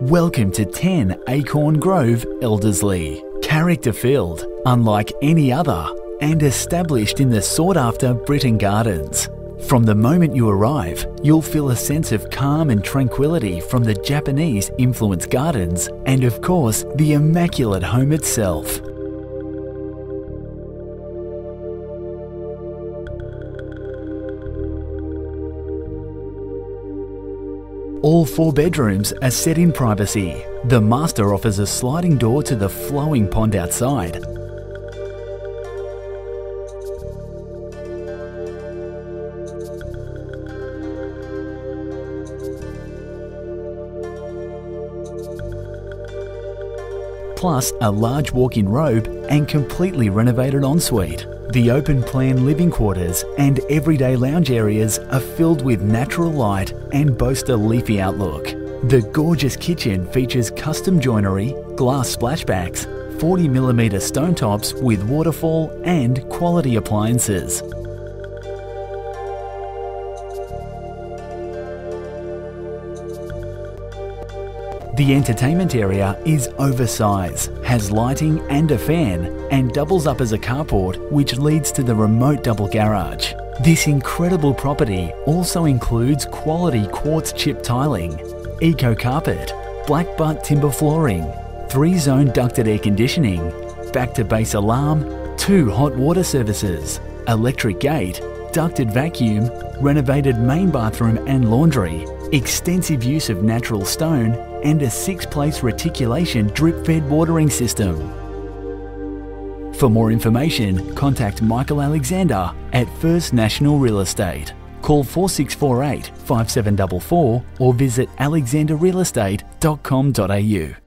Welcome to 10 Acorn Grove, Elderslie. Character filled, unlike any other, and established in the sought after Britton Gardens. From the moment you arrive, you'll feel a sense of calm and tranquility from the Japanese influenced gardens and, of course, the immaculate home itself. All four bedrooms are set in privacy. The master offers a sliding door to the flowing pond outside. Plus a large walk-in robe and completely renovated ensuite. The open plan living quarters and everyday lounge areas are filled with natural light and boast a leafy outlook. The gorgeous kitchen features custom joinery, glass splashbacks, 40mm stone tops with waterfall and quality appliances. The entertainment area is oversized, has lighting and a fan, and doubles up as a carport which leads to the remote double garage. This incredible property also includes quality quartz chip tiling, eco carpet, Blackbutt timber flooring, three zone ducted air conditioning, back to base alarm, two hot water services, electric gate, ducted vacuum, renovated main bathroom and laundry, extensive use of natural stone, and a six-place reticulation drip-fed watering system. For more information, contact Michael Alexander at First National Real Estate. Call 4648 5744 or visit alexanderrealestate.com.au.